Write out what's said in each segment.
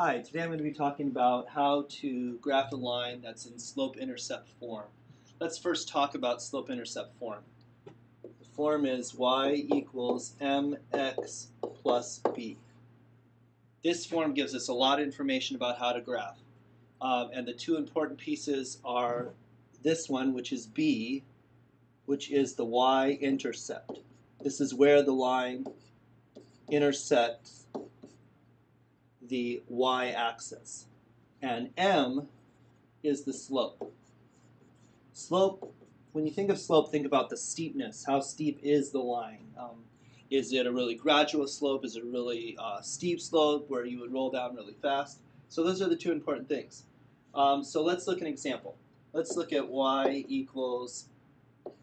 Hi, today I'm going to be talking about how to graph a line that's in slope-intercept form. Let's first talk about slope-intercept form. The form is y equals mx plus b. This form gives us a lot of information about how to graph. Um, and the two important pieces are this one, which is b, which is the y-intercept. This is where the line intersects the y-axis. And m is the slope. Slope, when you think of slope, think about the steepness. How steep is the line? Um, is it a really gradual slope? Is it a really uh, steep slope where you would roll down really fast? So those are the two important things. Um, so let's look at an example. Let's look at y equals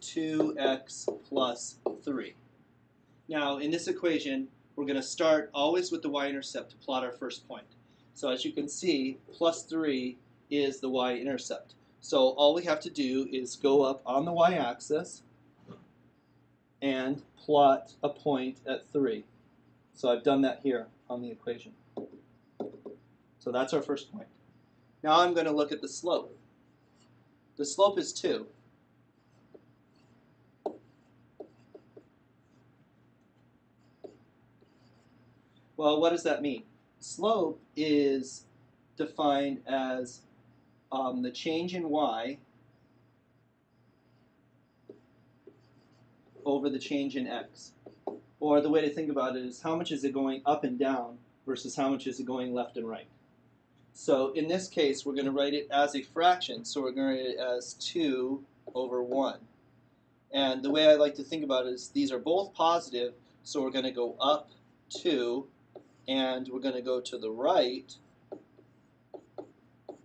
2x plus 3. Now, in this equation, we're going to start always with the y-intercept to plot our first point. So as you can see, plus 3 is the y-intercept. So all we have to do is go up on the y-axis and plot a point at 3. So I've done that here on the equation. So that's our first point. Now I'm going to look at the slope. The slope is 2. Well, what does that mean? Slope is defined as um, the change in y over the change in x. Or the way to think about it is how much is it going up and down versus how much is it going left and right. So in this case, we're going to write it as a fraction. So we're going to write it as 2 over 1. And the way I like to think about it is these are both positive, so we're going to go up 2 and we're going to go to the right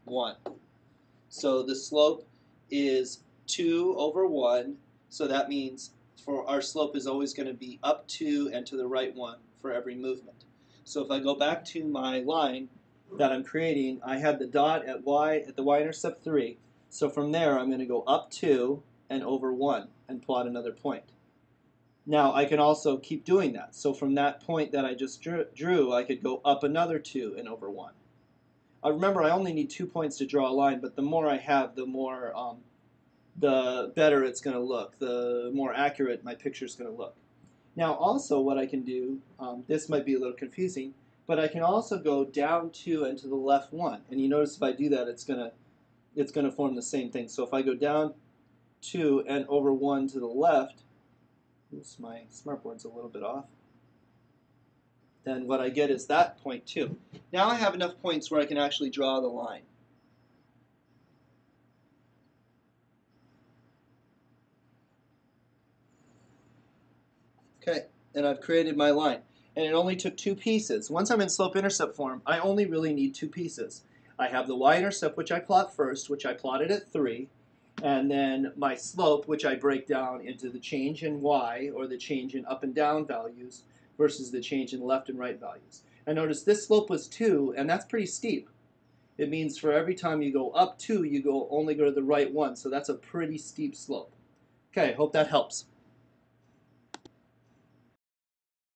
1. So the slope is 2 over 1, so that means for our slope is always going to be up 2 and to the right 1 for every movement. So if I go back to my line that I'm creating, I had the dot at y at the y-intercept 3. So from there I'm going to go up 2 and over 1 and plot another point. Now I can also keep doing that. So from that point that I just drew, I could go up another 2 and over 1. Uh, remember, I only need two points to draw a line, but the more I have, the more, um, the better it's going to look, the more accurate my picture is going to look. Now also what I can do, um, this might be a little confusing, but I can also go down 2 and to the left 1. And you notice if I do that, it's going to it's going to form the same thing. So if I go down 2 and over 1 to the left, Oops, my smartboard's a little bit off. Then what I get is that point too. Now I have enough points where I can actually draw the line. Okay, and I've created my line. And it only took two pieces. Once I'm in slope-intercept form, I only really need two pieces. I have the y-intercept, which I plot first, which I plotted at 3 and then my slope, which I break down into the change in y, or the change in up and down values, versus the change in left and right values. And notice this slope was 2, and that's pretty steep. It means for every time you go up 2, you go only go to the right one, so that's a pretty steep slope. Okay, hope that helps.